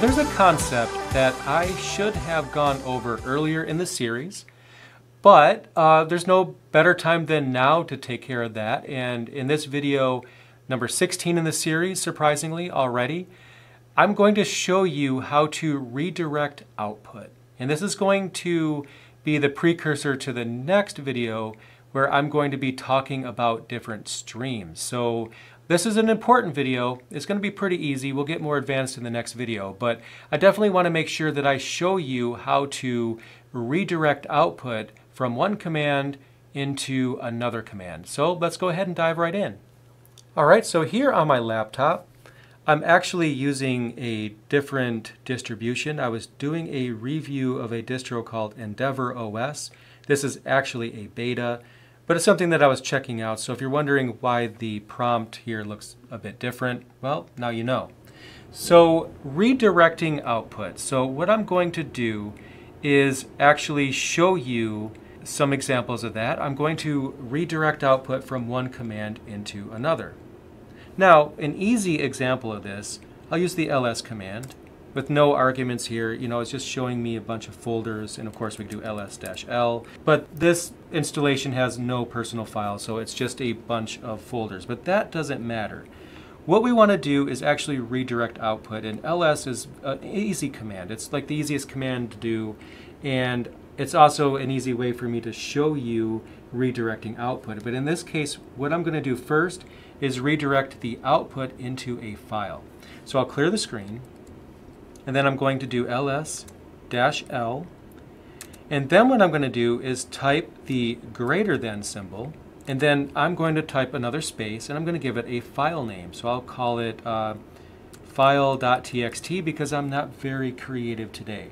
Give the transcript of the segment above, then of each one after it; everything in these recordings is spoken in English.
There's a concept that I should have gone over earlier in the series, but uh, there's no better time than now to take care of that. And in this video, number 16 in the series, surprisingly already, I'm going to show you how to redirect output. And this is going to be the precursor to the next video where I'm going to be talking about different streams. So this is an important video. It's going to be pretty easy. We'll get more advanced in the next video, but I definitely want to make sure that I show you how to redirect output from one command into another command. So let's go ahead and dive right in. All right, so here on my laptop, I'm actually using a different distribution. I was doing a review of a distro called Endeavour OS. This is actually a beta but it's something that I was checking out. So if you're wondering why the prompt here looks a bit different, well, now you know. So redirecting output. So what I'm going to do is actually show you some examples of that. I'm going to redirect output from one command into another. Now, an easy example of this, I'll use the ls command with no arguments here. You know, it's just showing me a bunch of folders, and of course we do ls-l. But this installation has no personal files, so it's just a bunch of folders. But that doesn't matter. What we want to do is actually redirect output, and ls is an easy command. It's like the easiest command to do, and it's also an easy way for me to show you redirecting output. But in this case, what I'm going to do first is redirect the output into a file. So I'll clear the screen, and then I'm going to do ls dash l and then what I'm going to do is type the greater than symbol and then I'm going to type another space and I'm going to give it a file name so I'll call it uh, file.txt because I'm not very creative today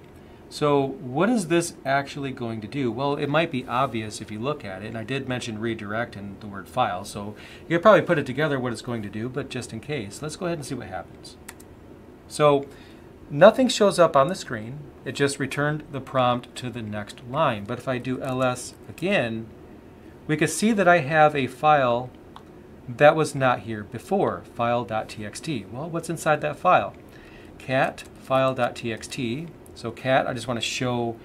so what is this actually going to do? Well, it might be obvious if you look at it, and I did mention redirect and the word file, so you could probably put it together what it's going to do, but just in case, let's go ahead and see what happens. So Nothing shows up on the screen. It just returned the prompt to the next line. But if I do ls again, we can see that I have a file that was not here before, file.txt. Well, what's inside that file? cat file.txt. So cat, I just want to show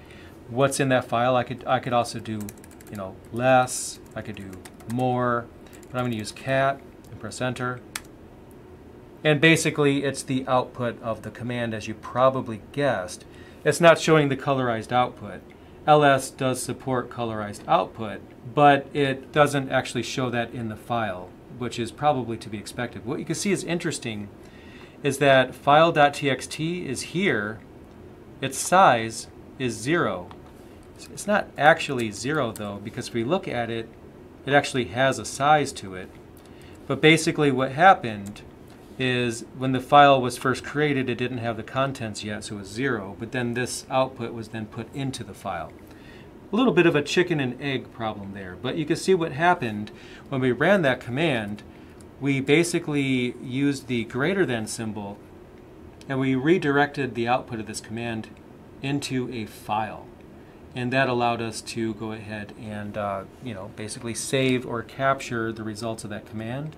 what's in that file. I could I could also do, you know, less. I could do more. But I'm going to use cat and press enter. And basically, it's the output of the command, as you probably guessed. It's not showing the colorized output. ls does support colorized output, but it doesn't actually show that in the file, which is probably to be expected. What you can see is interesting is that file.txt is here, its size is zero. It's not actually zero though, because if we look at it, it actually has a size to it. But basically what happened is when the file was first created, it didn't have the contents yet, so it was zero, but then this output was then put into the file. A little bit of a chicken and egg problem there, but you can see what happened when we ran that command. We basically used the greater than symbol and we redirected the output of this command into a file. And that allowed us to go ahead and, uh, you know, basically save or capture the results of that command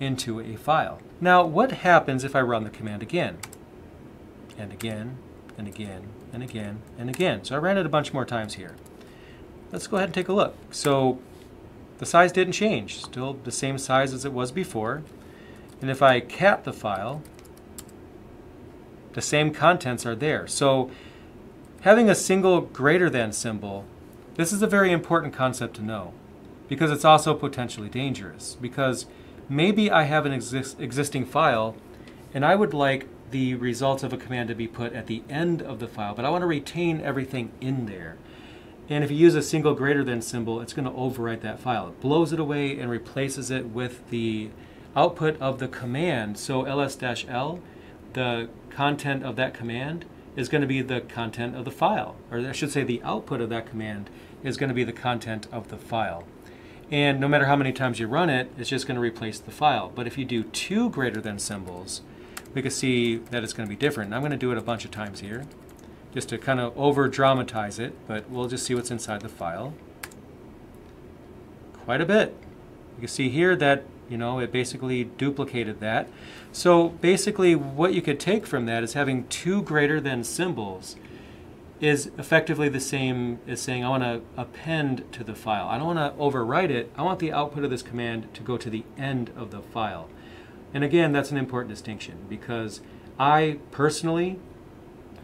into a file. Now, what happens if I run the command again? And again, and again, and again, and again. So I ran it a bunch more times here. Let's go ahead and take a look. So the size didn't change, still the same size as it was before. And if I cat the file, the same contents are there. So having a single greater than symbol, this is a very important concept to know because it's also potentially dangerous because maybe I have an exist existing file and I would like the results of a command to be put at the end of the file, but I want to retain everything in there. And if you use a single greater than symbol, it's going to overwrite that file. It blows it away and replaces it with the output of the command. So ls-l, the content of that command, is going to be the content of the file. Or I should say the output of that command is going to be the content of the file. And no matter how many times you run it, it's just going to replace the file. But if you do two greater than symbols, we can see that it's going to be different. And I'm going to do it a bunch of times here, just to kind of over dramatize it, but we'll just see what's inside the file. Quite a bit. You can see here that You know, it basically duplicated that. So basically what you could take from that is having two greater than symbols is effectively the same as saying I want to append to the file. I don't want to overwrite it. I want the output of this command to go to the end of the file. And again, that's an important distinction because I personally,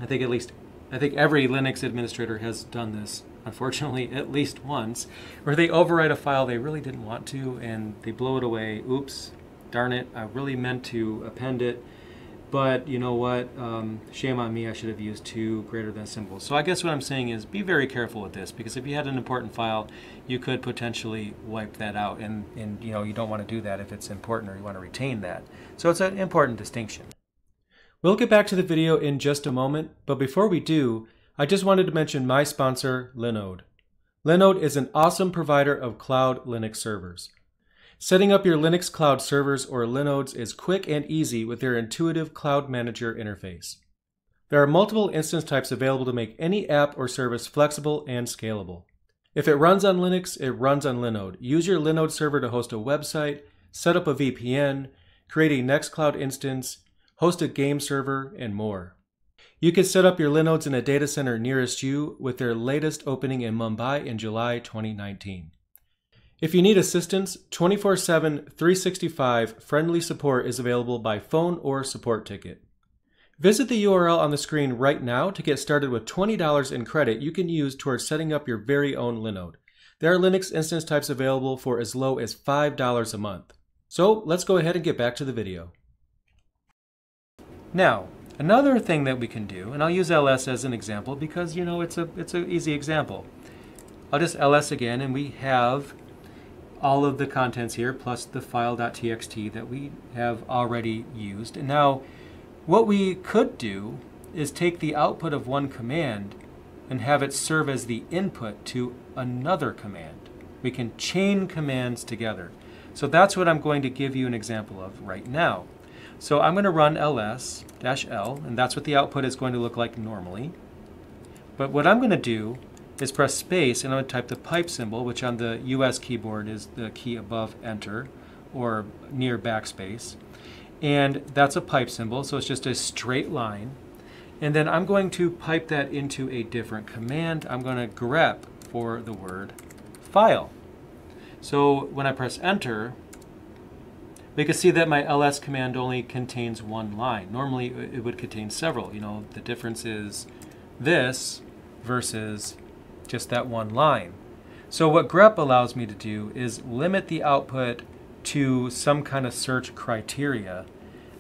I think at least, I think every Linux administrator has done this, unfortunately, at least once, where they overwrite a file they really didn't want to and they blow it away. Oops, darn it, I really meant to append it but you know what? Um, shame on me, I should have used two greater than symbols. So I guess what I'm saying is be very careful with this because if you had an important file, you could potentially wipe that out and, and you know you don't want to do that if it's important or you want to retain that. So it's an important distinction. We'll get back to the video in just a moment, but before we do, I just wanted to mention my sponsor, Linode. Linode is an awesome provider of cloud Linux servers. Setting up your Linux cloud servers or Linodes is quick and easy with their intuitive Cloud Manager interface. There are multiple instance types available to make any app or service flexible and scalable. If it runs on Linux, it runs on Linode. Use your Linode server to host a website, set up a VPN, create a Nextcloud instance, host a game server, and more. You can set up your Linodes in a data center nearest you with their latest opening in Mumbai in July 2019. If you need assistance, 24 7, 365 friendly support is available by phone or support ticket. Visit the URL on the screen right now to get started with $20 in credit you can use towards setting up your very own Linode. There are Linux instance types available for as low as $5 a month. So let's go ahead and get back to the video. Now, another thing that we can do, and I'll use ls as an example because you know it's a it's an easy example. I'll just ls again and we have all of the contents here plus the file.txt that we have already used. And now what we could do is take the output of one command and have it serve as the input to another command. We can chain commands together. So that's what I'm going to give you an example of right now. So I'm going to run ls-l, and that's what the output is going to look like normally. But what I'm going to do is press space and I'm going to type the pipe symbol, which on the US keyboard is the key above enter or near backspace. And that's a pipe symbol, so it's just a straight line. And then I'm going to pipe that into a different command. I'm going to grep for the word file. So when I press enter, we can see that my ls command only contains one line. Normally it would contain several. You know, the difference is this versus just that one line. So what grep allows me to do is limit the output to some kind of search criteria.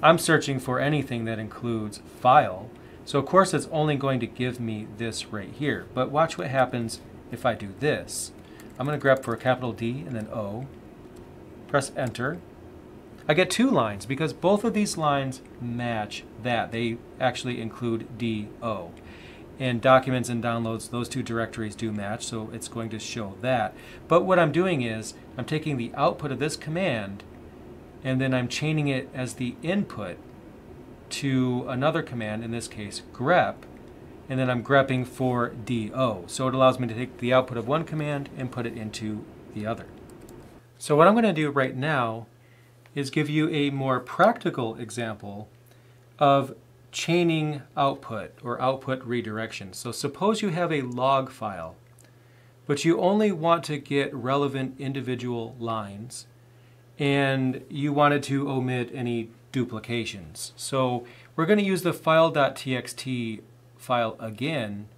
I'm searching for anything that includes file. So of course it's only going to give me this right here. But watch what happens if I do this. I'm going to grep for a capital D and then O. Press enter. I get two lines because both of these lines match that. They actually include DO and documents and downloads, those two directories do match, so it's going to show that. But what I'm doing is I'm taking the output of this command and then I'm chaining it as the input to another command, in this case grep, and then I'm grepping for do. So it allows me to take the output of one command and put it into the other. So what I'm going to do right now is give you a more practical example of chaining output or output redirection. So suppose you have a log file, but you only want to get relevant individual lines and you wanted to omit any duplications. So we're going to use the file.txt file again,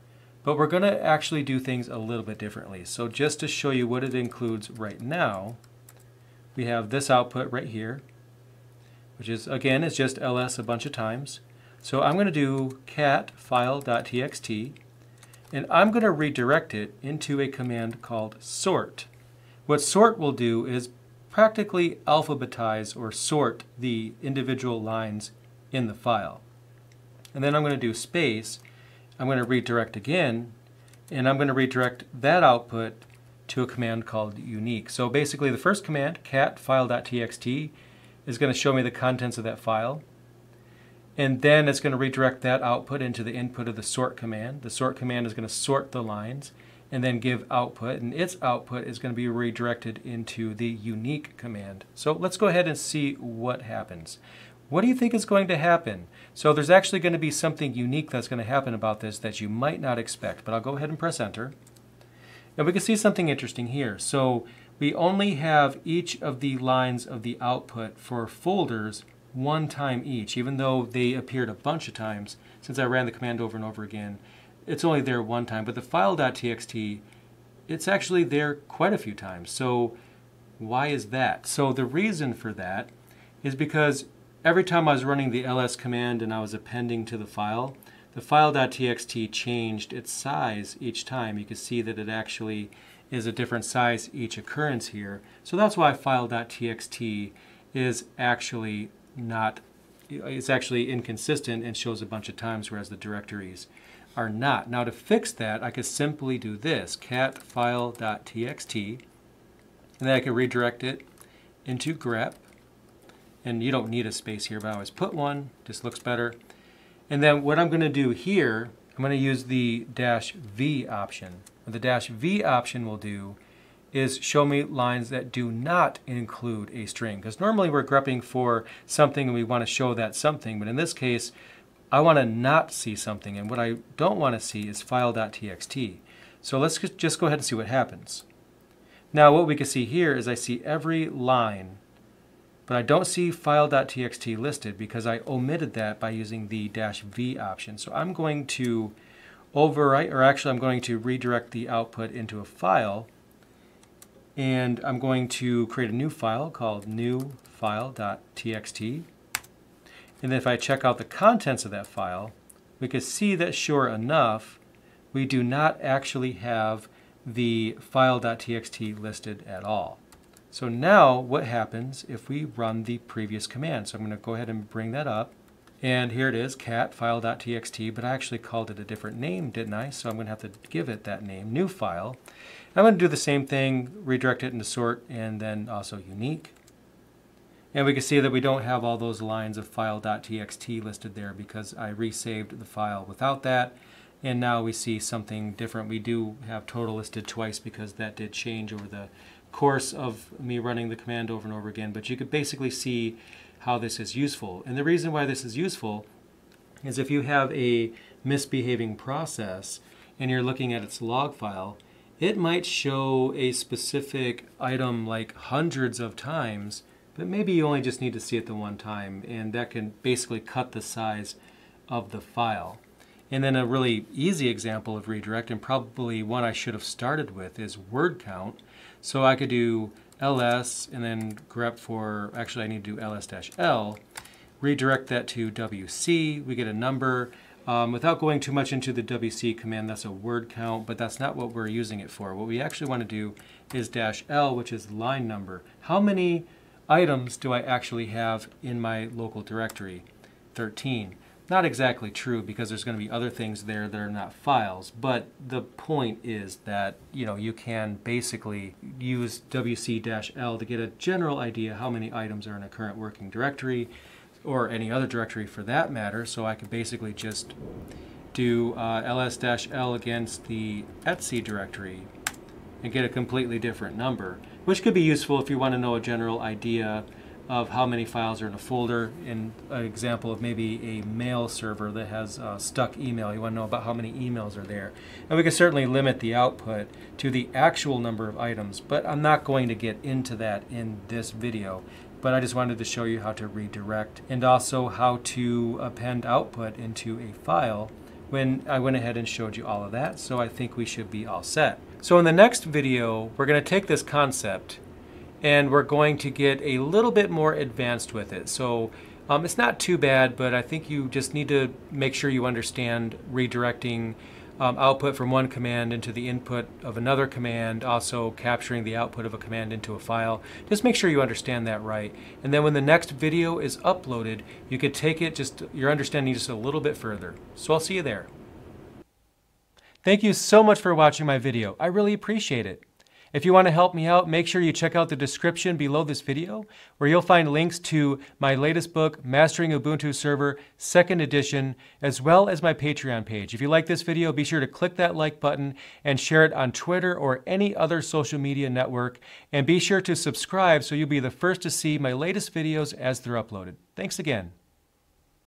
but we're going to actually do things a little bit differently. So just to show you what it includes right now, we have this output right here, which is, again, is just ls a bunch of times. So I'm going to do cat file.txt and I'm going to redirect it into a command called sort. What sort will do is practically alphabetize or sort the individual lines in the file. And then I'm going to do space. I'm going to redirect again and I'm going to redirect that output to a command called uniq. So basically the first command, cat file.txt, is going to show me the contents of that file and then it's going to redirect that output into the input of the sort command. The sort command is going to sort the lines, and then give output, and its output is going to be redirected into the uniq command. So let's go ahead and see what happens. What do you think is going to happen? So there's actually going to be something unique that's going to happen about this that you might not expect, but I'll go ahead and press enter. And we can see something interesting here. So we only have each of the lines of the output for folders one time each, even though they appeared a bunch of times since I ran the command over and over again. It's only there one time, but the file.txt, it's actually there quite a few times. So why is that? So the reason for that is because every time I was running the ls command and I was appending to the file, the file.txt changed its size each time. You can see that it actually is a different size each occurrence here. So that's why file.txt is actually not, it's actually inconsistent and shows a bunch of times, whereas the directories are not. Now to fix that, I could simply do this, cat file.txt, and then I can redirect it into grep. And you don't need a space here, but I always put one, just looks better. And then what I'm going to do here, I'm going to use the dash V option. The dash V option will do is show me lines that do not include a string. Because normally we're grepping for something and we want to show that something, but in this case, I want to not see something, and what I don't want to see is file.txt. So let's just go ahead and see what happens. Now what we can see here is I see every line, but I don't see file.txt listed because I omitted that by using the dash V option. So I'm going to overwrite, or actually I'm going to redirect the output into a file, and I'm going to create a new file called new file.txt. And if I check out the contents of that file, we can see that sure enough, we do not actually have the file.txt listed at all. So now what happens if we run the previous command? So I'm going to go ahead and bring that up. And here it is, cat file.txt, but I actually called it a different name, didn't I? So I'm going to have to give it that name, new file. I'm going to do the same thing, redirect it into sort, and then also uniq. And we can see that we don't have all those lines of file.txt listed there because I resaved the file without that. And now we see something different. We do have total listed twice because that did change over the course of me running the command over and over again. But you could basically see how this is useful. And the reason why this is useful is if you have a misbehaving process and you're looking at its log file, it might show a specific item like hundreds of times, but maybe you only just need to see it the one time, and that can basically cut the size of the file. And then a really easy example of redirect, and probably one I should have started with, is word count. So I could do ls and then grep for, actually I need to do ls-l, redirect that to wc, we get a number, um, without going too much into the WC command, that's a word count, but that's not what we're using it for. What we actually want to do is dash L, which is line number. How many items do I actually have in my local directory? 13. Not exactly true because there's going to be other things there that are not files, but the point is that you know you can basically use wc-l to get a general idea how many items are in a current working directory or any other directory for that matter. So I could basically just do uh, ls-l against the etsy directory and get a completely different number, which could be useful if you want to know a general idea of how many files are in a folder. In an example of maybe a mail server that has uh, stuck email, you want to know about how many emails are there. And we can certainly limit the output to the actual number of items, but I'm not going to get into that in this video but I just wanted to show you how to redirect and also how to append output into a file when I went ahead and showed you all of that. So I think we should be all set. So in the next video, we're going to take this concept and we're going to get a little bit more advanced with it. So um, it's not too bad, but I think you just need to make sure you understand redirecting um, output from one command into the input of another command, also capturing the output of a command into a file. Just make sure you understand that right. And then when the next video is uploaded, you could take it just, your understanding just a little bit further. So I'll see you there. Thank you so much for watching my video. I really appreciate it. If you want to help me out, make sure you check out the description below this video, where you'll find links to my latest book, Mastering Ubuntu Server, second edition, as well as my Patreon page. If you like this video, be sure to click that like button and share it on Twitter or any other social media network. And be sure to subscribe so you'll be the first to see my latest videos as they're uploaded. Thanks again.